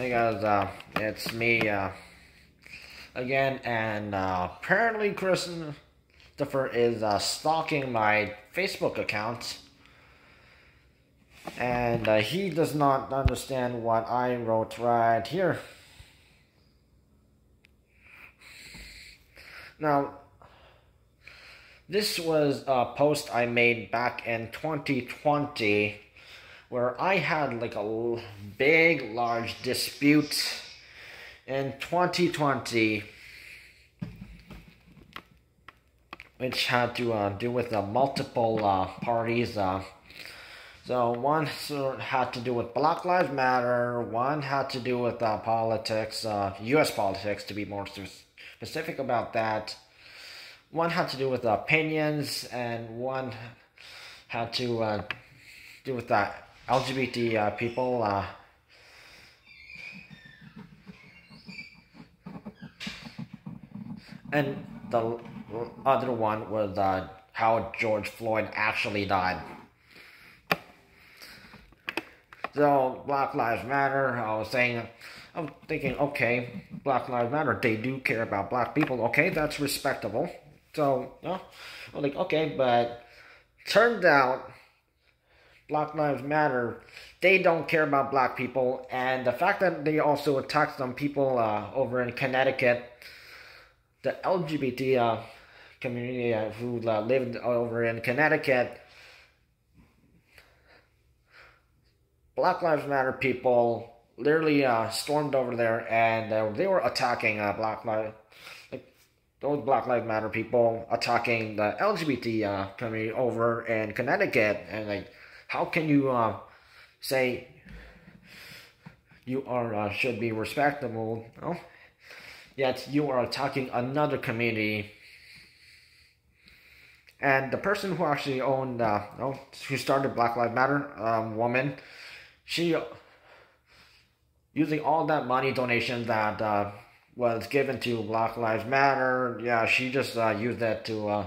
Hey guys, uh, it's me uh, again, and uh, apparently Christopher is uh, stalking my Facebook account, and uh, he does not understand what I wrote right here. Now, this was a post I made back in 2020 where I had like a big, large dispute in 2020, which had to uh, do with uh, multiple uh, parties. Uh, so one had to do with Black Lives Matter, one had to do with uh, politics, U.S. Uh, politics to be more specific about that. One had to do with opinions, and one had to do with that LGBT uh, people. Uh, and the other one was uh, how George Floyd actually died. So Black Lives Matter. I was saying, I'm thinking, okay, Black Lives Matter. They do care about black people. Okay, that's respectable. So, know, I'm like, okay, but turned out Black Lives Matter, they don't care about black people. And the fact that they also attacked some people uh, over in Connecticut, the LGBT uh, community uh, who uh, lived over in Connecticut, Black Lives Matter people literally uh, stormed over there and uh, they were attacking Black Lives those Black Lives Matter people attacking the LGBT community over in Connecticut and like how can you uh, say you are uh, should be respectable? No? Yet you are attacking another community. And the person who actually owned, uh, no, who started Black Lives Matter, um, woman, she using all that money donation that uh, was given to Black Lives Matter. Yeah, she just uh, used that to uh,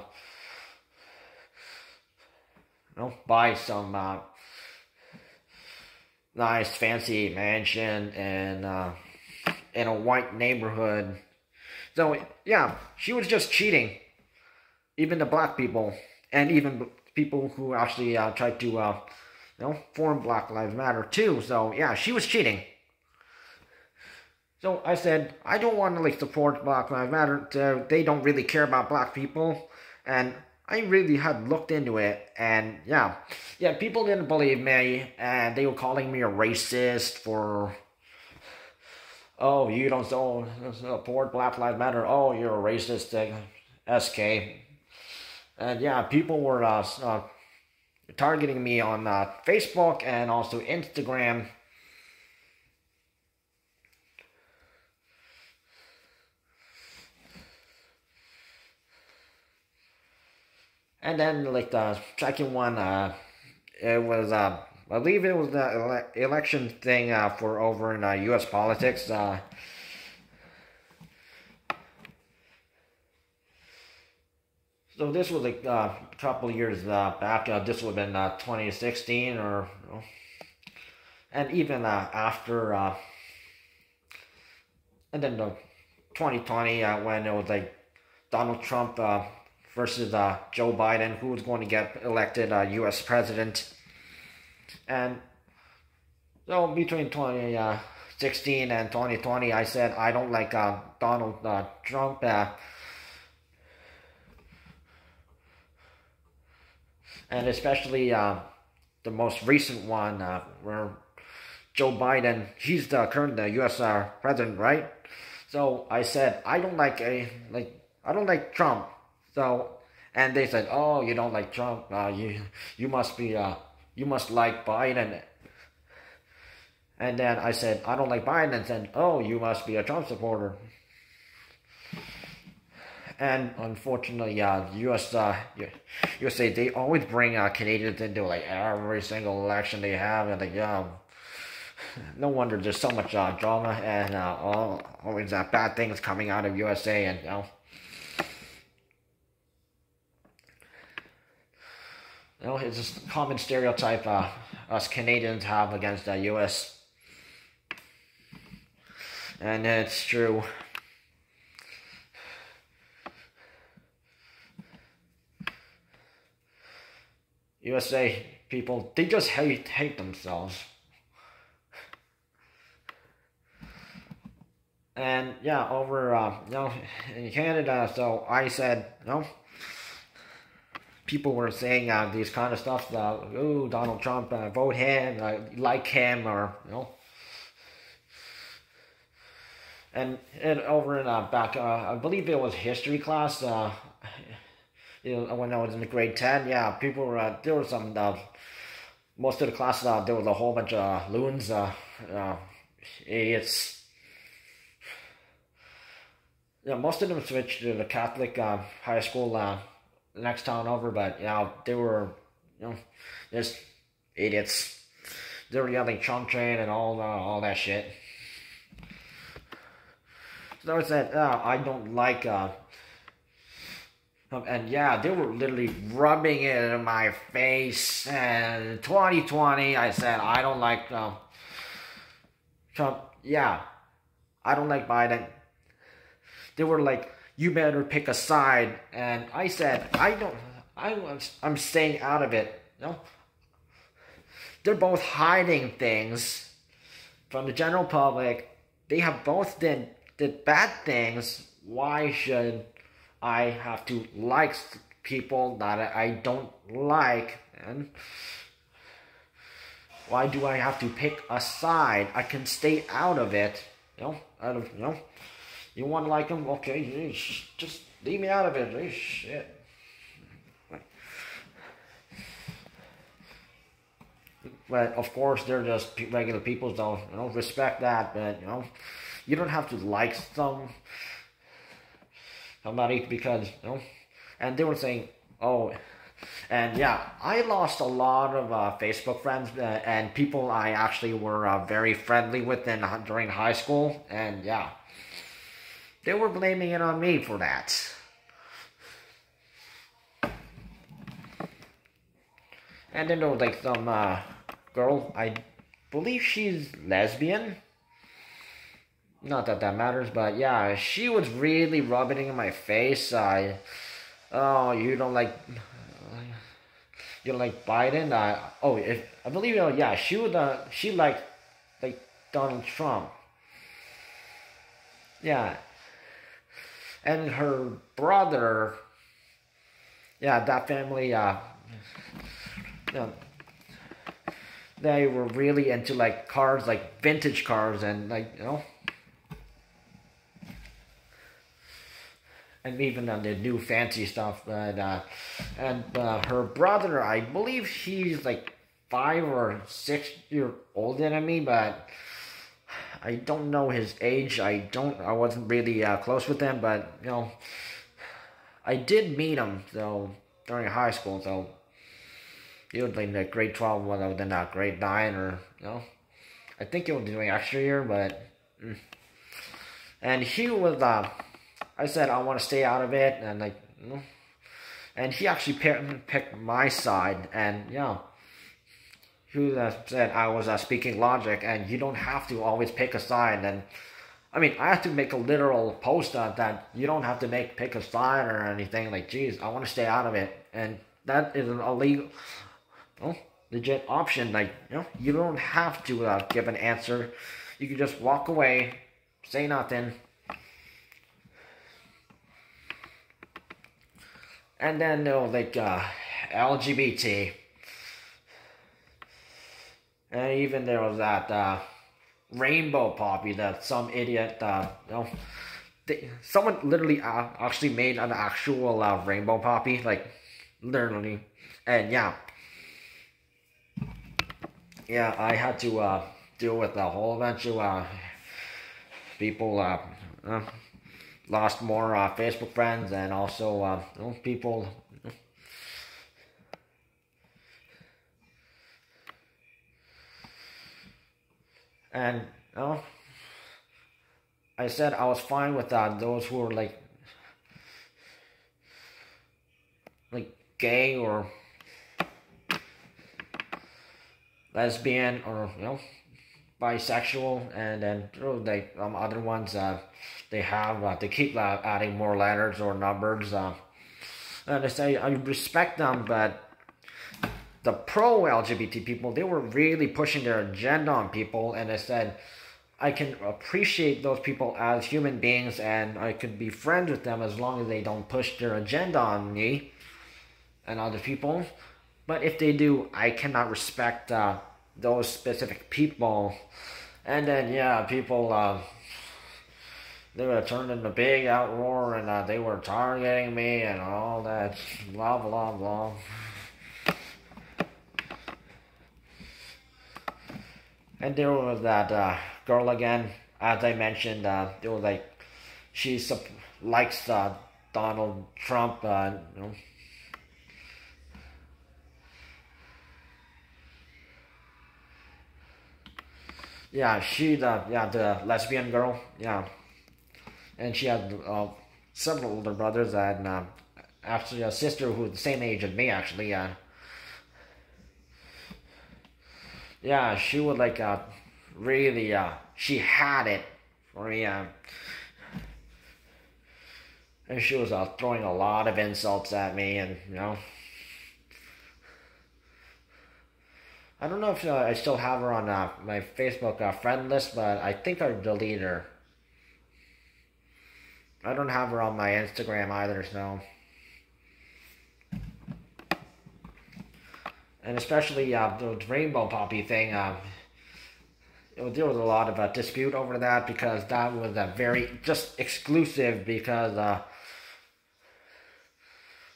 you know, buy some uh, nice fancy mansion and uh, in a white neighborhood. So yeah, she was just cheating. Even the black people and even people who actually uh, tried to, uh, you know, form Black Lives Matter too. So yeah, she was cheating. So I said I don't want to like support Black Lives Matter. they don't really care about black people, and I really had looked into it, and yeah, yeah, people didn't believe me, and they were calling me a racist for, oh, you don't support Black Lives Matter, oh, you're a racist, uh, SK, and yeah, people were uh, uh, targeting me on uh, Facebook and also Instagram. And then like the second one, uh, it was uh, I believe it was the ele election thing uh, for over in uh, U.S. politics. Uh, so this was like uh, a couple years uh, back. Uh, this would have been uh, 2016 or, you know, and even uh, after, uh, and then the 2020 uh, when it was like Donald Trump. Versus uh, Joe Biden, who was going to get elected uh, U.S. president. And so between 2016 uh, and 2020, I said I don't like uh, Donald uh, Trump. Uh, and especially the most recent one where Joe Biden, he's the current U.S. president, right? So I said I don't like a like I don't like Trump so, and they said, "Oh, you don't like Trump? Uh, you you must be uh, you must like Biden." And then I said, "I don't like Biden." And said, "Oh, you must be a Trump supporter." And unfortunately, uh, U.S. Uh, USA they always bring uh, Canadians into like every single election they have, and like yeah, no wonder there's so much uh, drama and uh, all always uh, bad things coming out of USA, and you know. You know, it's a common stereotype uh, us Canadians have against the U.S. And it's true. USA people, they just hate hate themselves. And yeah, over uh, you know in Canada, so I said you know people were saying uh, these kind of stuff. Uh, oh, Donald Trump, uh, vote him, uh, like him, or you know. And, and over in uh, back, uh, I believe it was history class. Uh, you know, when I was in the grade ten, yeah, people were uh, there were some most of the class there was a whole bunch of loons, idiots. Yeah, most of them switched to the Catholic high school next town over, but you know they were, you know, just idiots. They were yelling "Trump train" and all uh, all that shit. So I said, uh, I don't like uh, and yeah, they were literally rubbing it in my face. And 2020, I said, I don't like um, Trump. Yeah, I don't like Biden. They were like, you better pick a side. And I said, I don't, I was, I'm staying out of it. Know? They're both hiding things from the general public. They have both did, did bad things. Why should I have to like people that I don't like and why do I have to pick a side? I can stay out of it. You know, out of you know, you want to like them? Okay, just leave me out of it. Shit. But of course, they're just regular people. Don't you know respect that. But you know, you don't have to like some somebody because you know, and they were saying, oh, and yeah, I lost a lot of uh, Facebook friends uh, and people I actually were uh, very friendly with in, during high school, and yeah, they were blaming it on me for that. And then there was like some uh, girl, I believe she's lesbian, not that that matters, but yeah, she was really rubbing it in my face. I, oh, you don't like, you don't like Biden. I, oh, if I believe, oh, yeah, she would, uh, she liked like Donald Trump. Yeah, and her brother. Yeah, that family. Uh, they were really into like cars, like vintage cars, and like you know and even on the new fancy stuff. But uh, and uh, her brother, I believe he's like five or six year older than me, but I don't know his age. I don't. I wasn't really uh, close with him, but you know, I did meet him though during high school. So he was like the grade twelve, whether than not grade nine or you know. I think he was doing extra year, but. Mm. And he was uh, I said I want to stay out of it, and like, you know, and he actually picked, picked my side, and yeah, he uh, said I was uh, speaking logic, and you don't have to always pick a side. And I mean, I have to make a literal post on that you don't have to make pick a side or anything. Like, geez, I want to stay out of it, and that is an illegal, oh, legit option. Like, you know, you don't have to uh, give an answer. You can just walk away, say nothing, And then there was like uh, LGBT. And even there was that uh, rainbow poppy that some idiot, uh, you know, they, someone literally uh, actually made an actual uh, rainbow poppy, like literally. And yeah, yeah, I had to uh, deal with a whole bunch of uh, people. Uh, uh, lost more uh, Facebook friends and also uh, people. And you know, I said I was fine with that. those who were like, like gay or lesbian or you know, bisexual, and then they um, other ones uh, they have uh, they keep uh, adding more letters or numbers. Uh, and I say I respect them, but the pro LGBT people they were really pushing their agenda on people, and I said. I can appreciate those people as human beings and I could be friends with them as long as they don't push their agenda on me and other people. But if they do, I cannot respect uh, those specific people. And then, yeah, people, uh, they were turned into big outroar and uh, they were targeting me and all that, blah, blah, blah. And there was that uh, girl again, as I mentioned, uh, there was like, she likes uh, Donald Trump, uh, you know, Yeah, she the yeah the lesbian girl. Yeah, and she had uh, several older brothers and uh, actually a sister who's the same age as me. Actually, yeah. Yeah, she would like uh, really uh, she had it for me. Uh, and she was uh, throwing a lot of insults at me, and you know. I don't know if uh, I still have her on uh, my Facebook uh, friend list, but I think I deleted her. I don't have her on my Instagram either, so. And especially uh, the Rainbow Poppy thing, uh, there was a lot of uh, dispute over that because that was a very just exclusive because uh,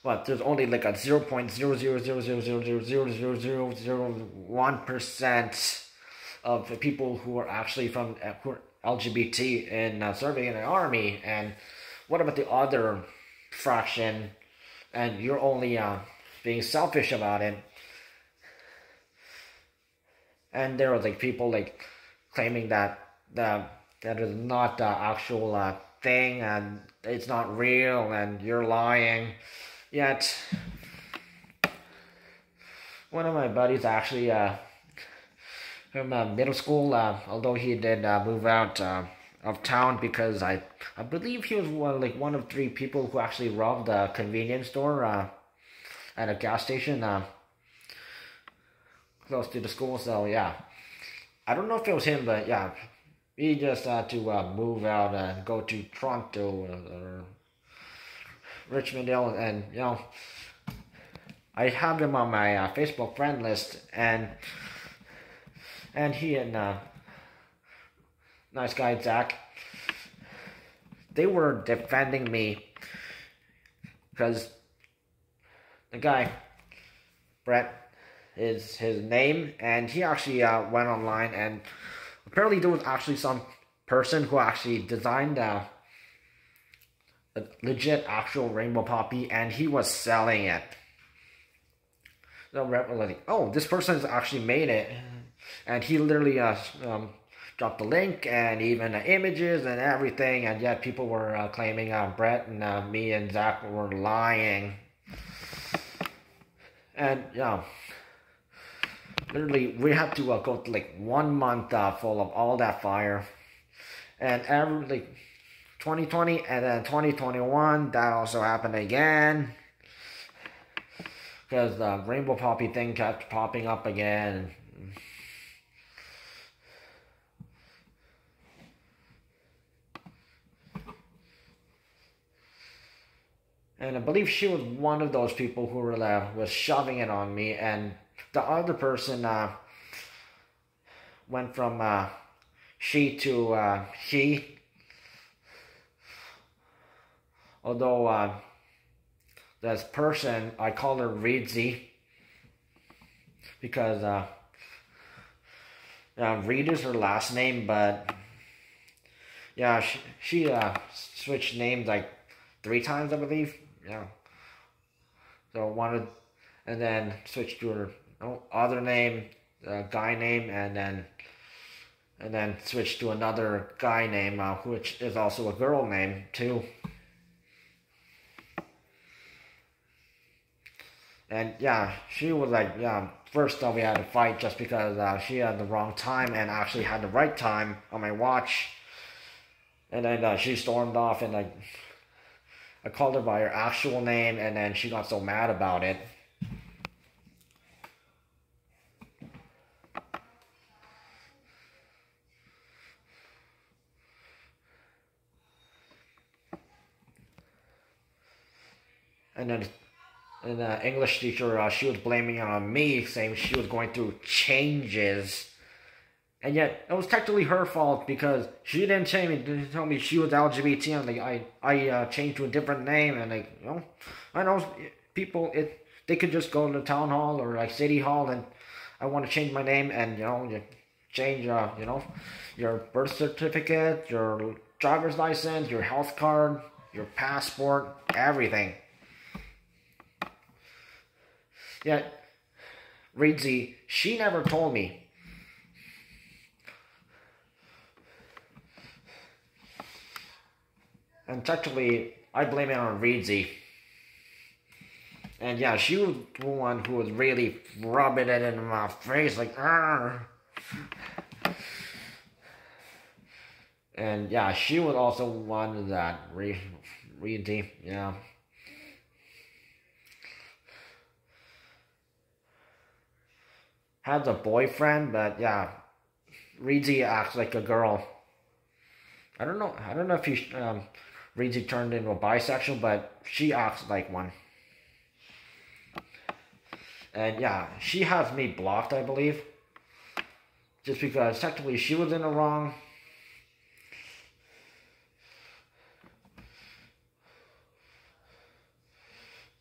but there's only like a 0.00000000001% of people who are actually from who are LGBT in uh, serving in the army. And what about the other fraction? And you're only uh, being selfish about it. And there was like people like claiming that the that is not the actual uh, thing and it's not real and you're lying yet. One of my buddies actually, uh, from uh, middle school, uh, although he did uh, move out uh, of town because I, I believe he was one like one of three people who actually robbed a convenience store uh, at a gas station uh, close to the school. So yeah, I don't know if it was him, but yeah, he just had to uh, move out and go to Toronto or Richmond Hill, and you know, I have him on my uh, Facebook friend list, and and he and uh, nice guy Zach, they were defending me because the guy Brett is his name, and he actually uh, went online and apparently there was actually some person who actually designed uh, a legit actual rainbow poppy and he was selling it. So like, oh, this person has actually made it. And he literally uh, um, dropped the link and even the images and everything. And yet people were uh, claiming uh, Brett and uh, me and Zach were lying. And, yeah, literally we had to uh, go to like one month uh, full of all that fire. And every, like, 2020 and then 2021 that also happened again because the rainbow poppy thing kept popping up again and I believe she was one of those people who were uh, was shoving it on me, and the other person uh, went from uh, she to uh, he, although uh, this person, I call her Reedsy because uh, uh, Reed is her last name, but yeah, she, she uh, switched names like three times, I believe. Yeah. So wanted, and then switched to her other name, uh, guy name, and then and then switched to another guy name, uh, which is also a girl name too. And yeah, she was like, yeah, first uh, we had a fight just because uh, she had the wrong time and actually had the right time on my watch. And then uh, she stormed off and like I called her by her actual name and then she got so mad about it. And then and the English teacher, uh, she was blaming on me, saying she was going through changes. And yet, it was technically her fault because she didn't tell me, didn't tell me she was LGBT. And like, I, I uh, changed to a different name. And like, you know, I know people, it, they could just go to town hall or like city hall and I want to change my name and, you know, you change, uh, you know, your birth certificate, your driver's license, your health card, your passport, everything. Yet, Reedsy, she never told me. And technically, I blame it on Reedsy. And yeah, she was the one who was really rubbing it in my face, like, Arr. And yeah, she was also one of that Re- yeah. Has a boyfriend, but yeah, Reedsy acts like a girl. I don't know. I don't know if he um, Reedsy turned into a bisexual, but she acts like one. And yeah, she has me blocked, I believe. Just because technically she was in the wrong.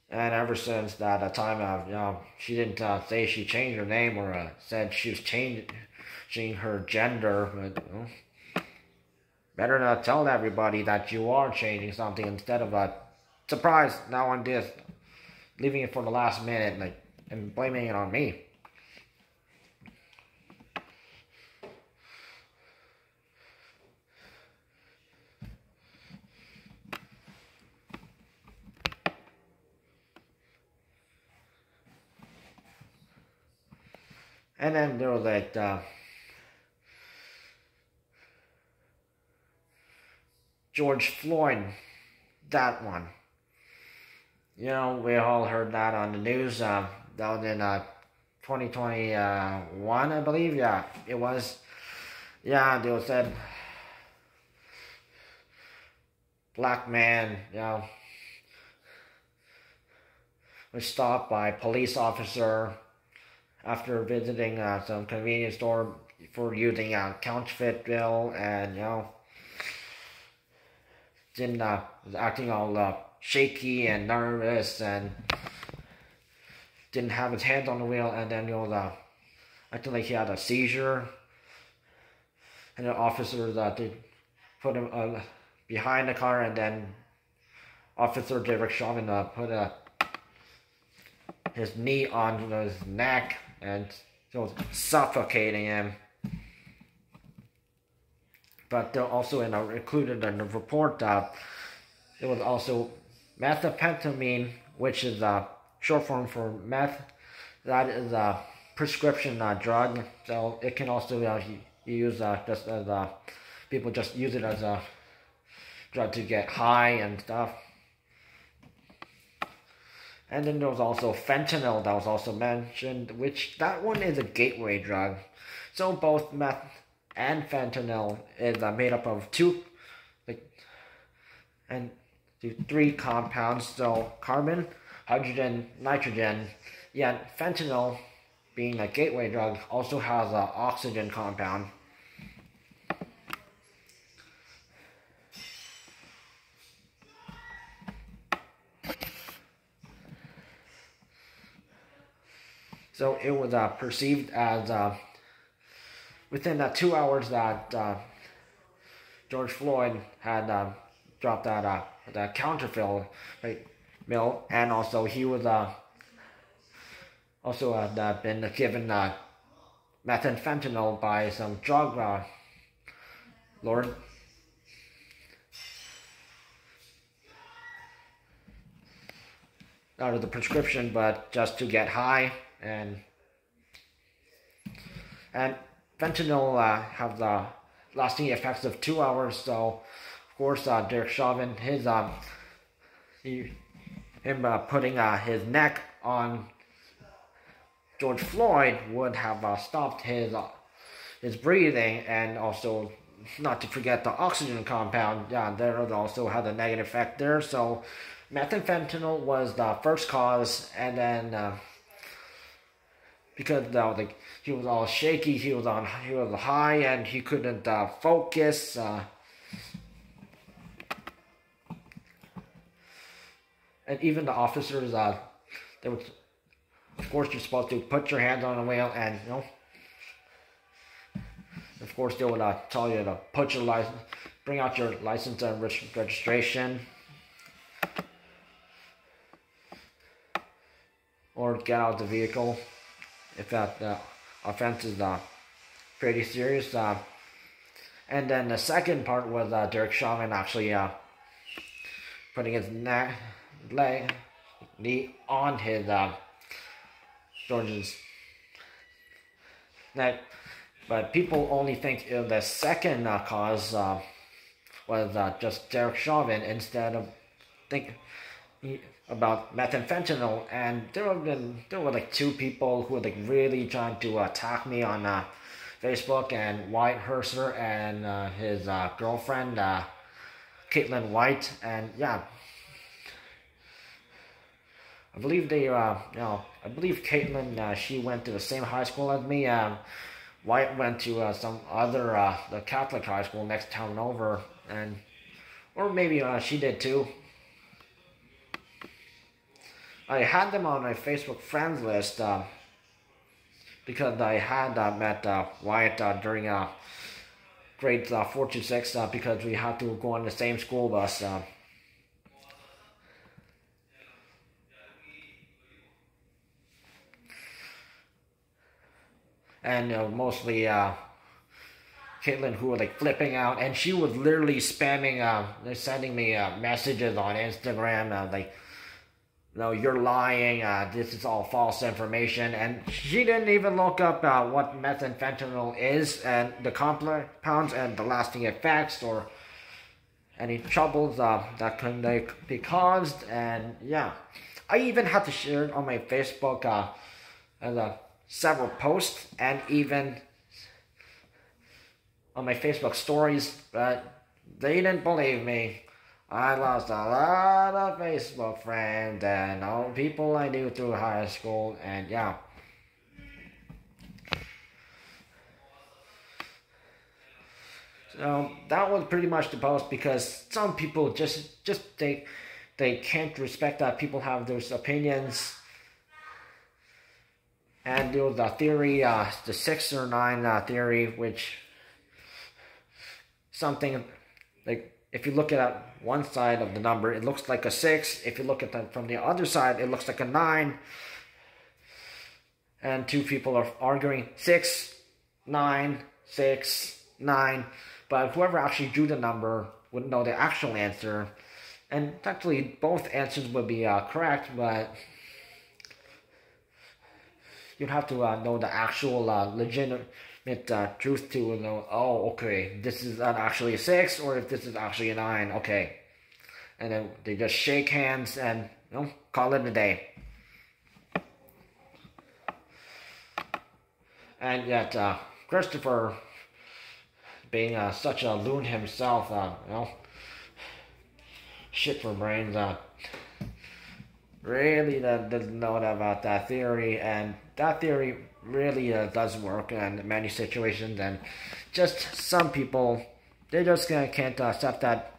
And ever since that uh, time, I've, you know, she didn't uh, say she changed her name or uh, said she was changing her gender. But you know, better not tell everybody that you are changing something instead of a surprise now on this, leaving it for the last minute, like and blaming it on me. And then there was that uh, George Floyd, that one. You know, we all heard that on the news. Uh, that was in uh, 2021, I believe. Yeah, it was. Yeah, they said black man, you know, was stopped by police officer after visiting uh, some convenience store for using a uh, counterfeit bill and you know then uh, was acting all uh, shaky and nervous and didn't have his hands on the wheel. And then you know uh, acting like he had a seizure. And the officers uh, did put him uh, behind the car and then officer Derek Chauvin uh, put uh, his knee on his neck and was suffocating him. But also in a, included in the report that it was also methamphetamine, which is a short form for meth. That is a prescription uh, drug, so it can also uh, use uh, just as a people just use it as a drug to get high and stuff. And then there was also fentanyl that was also mentioned, which that one is a gateway drug. So both meth and fentanyl is uh, made up of two, like, and three compounds. So carbon, hydrogen, nitrogen. Yeah, fentanyl, being a gateway drug, also has an oxygen compound. So it was uh, perceived as uh, within that two hours that uh, George Floyd had uh, dropped that uh, that counterfeit right, mill, and also he was uh, also uh, been given uh, methamphetamine by some drug uh, lord. Out of the prescription, but just to get high and and fentanyl uh, have the lasting effects of two hours. So, of course, uh, Derek Chauvin, his um, he, him uh, putting uh, his neck on George Floyd would have uh, stopped his uh, his breathing, and also not to forget the oxygen compound. Yeah, there also had a negative effect there. So, methamphetamine was the first cause, and then. Uh, because uh, like he was all shaky, he was on he was high and he couldn't uh, focus. Uh, and even the officers, uh, they would, of course, you're supposed to put your hands on the wheel, and you know, of course, they would uh, tell you to put your license, bring out your license and registration. Or get out of the vehicle if that uh, offense is uh, pretty serious. Uh, and then the second part was uh, Derek Chauvin actually uh, putting his neck, leg, knee on his uh, George's neck. But people only think the second uh, cause uh, was uh, just Derek Chauvin instead of think about methamphetamine, and there have been there were like two people who were like really trying to attack me on uh, Facebook, and Wyatt Hersler and uh, his uh, girlfriend uh, Caitlin White, and yeah, I believe they uh you know I believe Caitlin uh, she went to the same high school as me. Um, Wyatt went to uh, some other uh, the Catholic high school next town over, and or maybe she did too. I had them on my Facebook friends list uh, because I had uh, met uh, Wyatt uh, during uh, grades uh, 4 to 6 uh, because we had to go on the same school bus. And mostly Caitlin who were like flipping out, and she was literally spamming, sending me messages on Instagram, like no, you're lying, uh, this is all false information. And she didn't even look up uh, what methamphetamine is and the compounds and the lasting effects or any troubles uh, that can be caused. And yeah, I even had to share it on my Facebook uh, as a several posts and even on my Facebook stories, but they didn't believe me. I lost a lot of Facebook friends and all people I knew through high school, and yeah. So that was pretty much the post because some people just just they they can't respect that people have those opinions. And there was a theory, uh, the six or nine uh, theory, which something like if you look at one side of the number, it looks like a 6. If you look at that from the other side, it looks like a 9. And two people are arguing 6, 9, 6, 9. But whoever actually drew the number would know the actual answer. And actually, both answers would be uh, correct, but you'd have to uh, know the actual uh, legitimate uh, truth to you know, oh, okay, this is not actually a six, or if this is actually a nine, okay. And then they just shake hands and, you know, call it a day. And yet, uh, Christopher, being uh, such a loon himself, uh, you know, shit for brains, uh, really that doesn't know about that theory, and that theory really uh, does work in many situations, and just some people, they just uh, can't accept that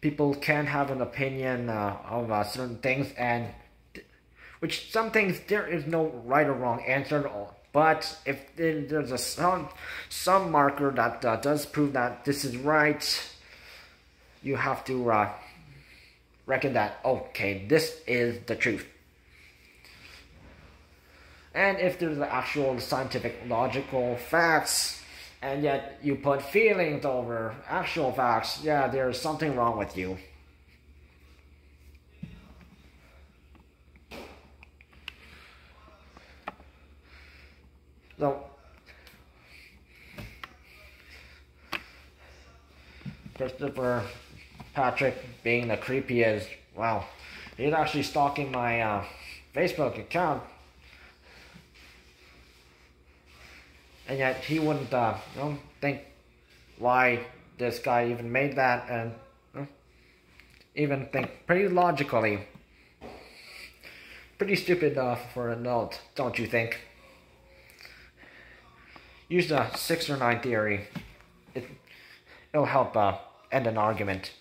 people can have an opinion uh, of uh, certain things, and which some things there is no right or wrong answer. At all. But if there's a some some marker that uh, does prove that this is right, you have to uh, reckon that, okay, this is the truth. And if there's the actual scientific logical facts, and yet you put feelings over actual facts, yeah, there's something wrong with you. So, Christopher Patrick being the creep he is, wow, he's actually stalking my uh, Facebook account. And yet he wouldn't uh, you know, think why this guy even made that and you know, even think pretty logically. Pretty stupid uh, for an adult, don't you think? Use the six or nine theory. It, it'll help uh, end an argument.